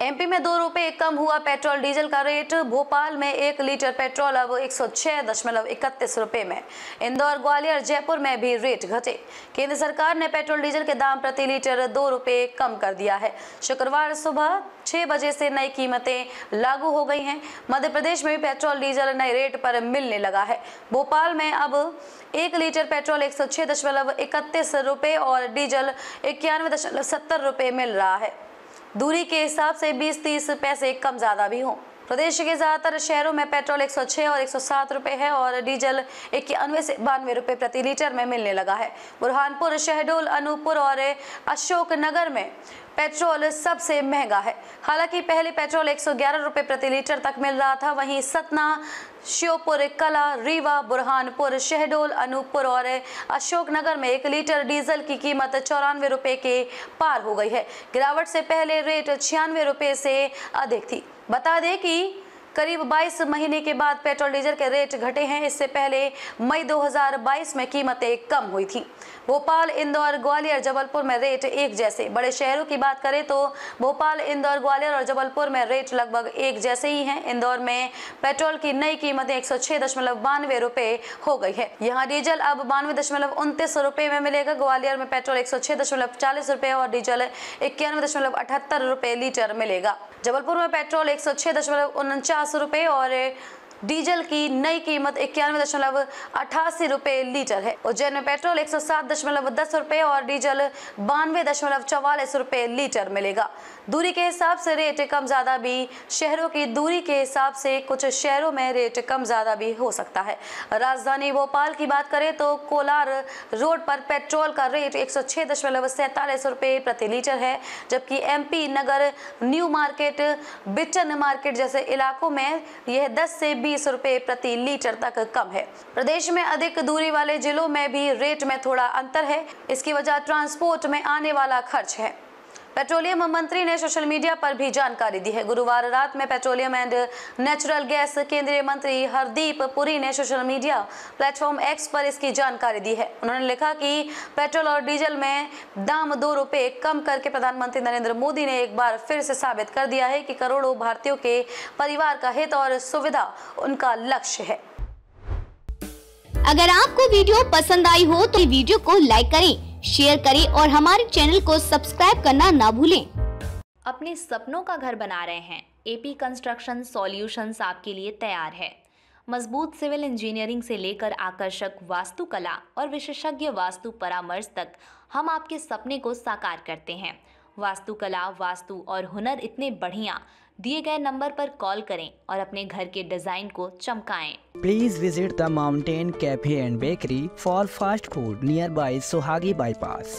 MP में दो रुपए कम हुआ पेट्रोल डीजल का रेट। भोपाल में एक लीटर पेट्रोल अब एक सौ छह दशमलव इकतीस रुपए में। इंदौर, ग्वालियर, जयपुर में भी रेट घटे। केंद्र सरकार ने पेट्रोल डीजल के दाम प्रति लीटर दो रुपए कम कर दिया है। शुक्रवार सुबह छह बजे से नई कीमतें लागू हो गई हैं। मध्य प्रदेश में भी पेट्रोल डीजल नए रेट पर मिलने लगा है। भोपाल में अब एक लीटर पेट्रोल एक सौ छह दशमलव इकतीस रुपये और डीजल इक्यानवे दशमलव सत्तर रुपये मिल रहा है। दूरी के हिसाब से 20-30 पैसे कम ज़्यादा भी हों। प्रदेश के ज़्यादातर शहरों में पेट्रोल 106 और 107 रुपए है और डीजल इक्यानवे से बानवे रुपए प्रति लीटर में मिलने लगा है। बुरहानपुर, शहडोल, अनूपपुर और अशोकनगर में पेट्रोल सबसे महँगा है। हालाँकि पहले पेट्रोल 111 रुपए प्रति लीटर तक मिल रहा था, वहीं सतना, श्योपुर, कला, रीवा, बुरहानपुर, शहडोल, अनूपपुर और अशोकनगर में एक लीटर डीजल की कीमत चौरानवे रुपये के पार हो गई है। गिरावट से पहले रेट छियानवे रुपये से अधिक थी। बता दें कि करीब 22 महीने के बाद पेट्रोल डीजल के रेट घटे हैं। इससे पहले मई 2022 में कीमतें कम हुई थी। भोपाल, इंदौर, ग्वालियर, जबलपुर में रेट एक जैसे। बड़े शहरों की बात करें तो भोपाल, इंदौर, ग्वालियर और जबलपुर में रेट लगभग एक जैसे ही हैं। इंदौर में पेट्रोल की नई कीमतें एक सौ हो गई है। यहाँ डीजल अब बानवे दशमलव उनतीस में मिलेगा। ग्वालियर में पेट्रोल एक सौ और डीजल इक्यानवे दशमलव अठहत्तर लीटर मिलेगा। जबलपुर में पेट्रोल एक सौ छह सौ रुपये और डीजल की नई कीमत इक्यानवे दशमलव अठासी रुपए लीटर है। उज्जैन में पेट्रोल एक सौ सात दशमलव दस रुपए और डीजल बानवे दशमलव चौवालीस रुपए लीटर मिलेगा। दूरी के हिसाब से रेट कम ज़्यादा भी, शहरों की दूरी के हिसाब से कुछ शहरों में रेट कम ज़्यादा भी हो सकता है। राजधानी भोपाल की बात करें तो कोलार रोड पर पेट्रोल का रेट एक सौ दशमलव प्रति लीटर है, जबकि MP Nagar new market Bittan market जैसे इलाकों में यह 10 से 20 तीस रूपए प्रति लीटर तक कम है। प्रदेश में अधिक दूरी वाले जिलों में भी रेट में थोड़ा अंतर है। इसकी वजह ट्रांसपोर्ट में आने वाला खर्च है। पेट्रोलियम मंत्री ने सोशल मीडिया पर भी जानकारी दी है। गुरुवार रात में पेट्रोलियम एंड नेचुरल गैस केंद्रीय मंत्री हरदीप पुरी ने सोशल मीडिया प्लेटफॉर्म एक्स पर इसकी जानकारी दी है। उन्होंने लिखा कि पेट्रोल और डीजल में दाम दो रुपए कम करके प्रधानमंत्री नरेंद्र मोदी ने एक बार फिर से साबित कर दिया है कि करोड़ों भारतीयों के परिवार का हित और सुविधा उनका लक्ष्य है। अगर आपको वीडियो पसंद आई हो तो वीडियो को लाइक करें शेयर करें और हमारे चैनल को सब्सक्राइब करना ना भूलें। अपने सपनों का घर बना रहे हैं। एपी कंस्ट्रक्शन सॉल्यूशंस आपके लिए तैयार है। मज़बूत सिविल इंजीनियरिंग से लेकर आकर्षक वास्तुकला और विशेषज्ञ वास्तु परामर्श तक हम आपके सपने को साकार करते हैं। वास्तुकला, वास्तु और हुनर इतने बढ़िया दिए गए नंबर पर कॉल करें और अपने घर के डिज़ाइन को चमकाएँ। Please visit the mountain cafe and bakery for fast food nearby Suhagi bypass